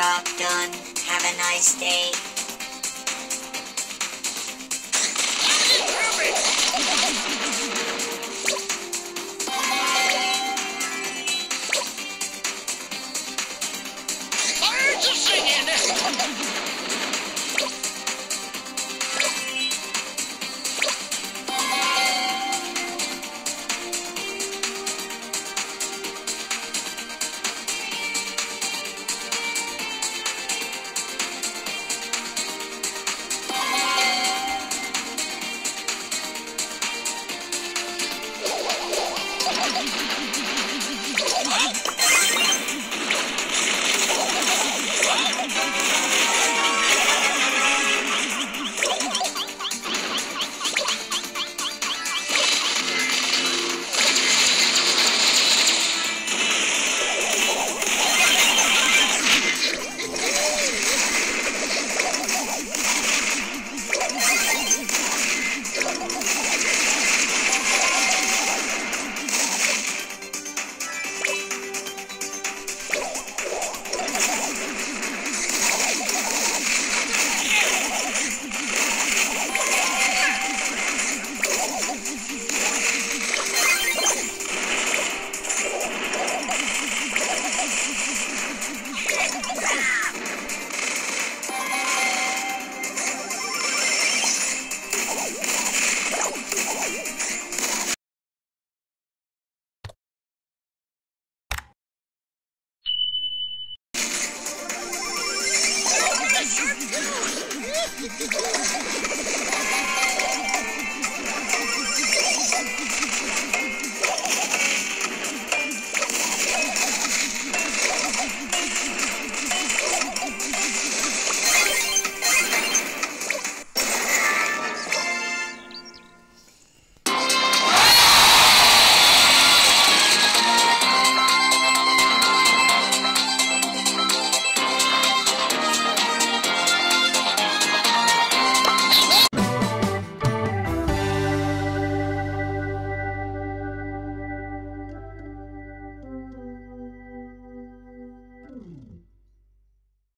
job done. Have a nice day. Birds are singing! Ha ha ha ha!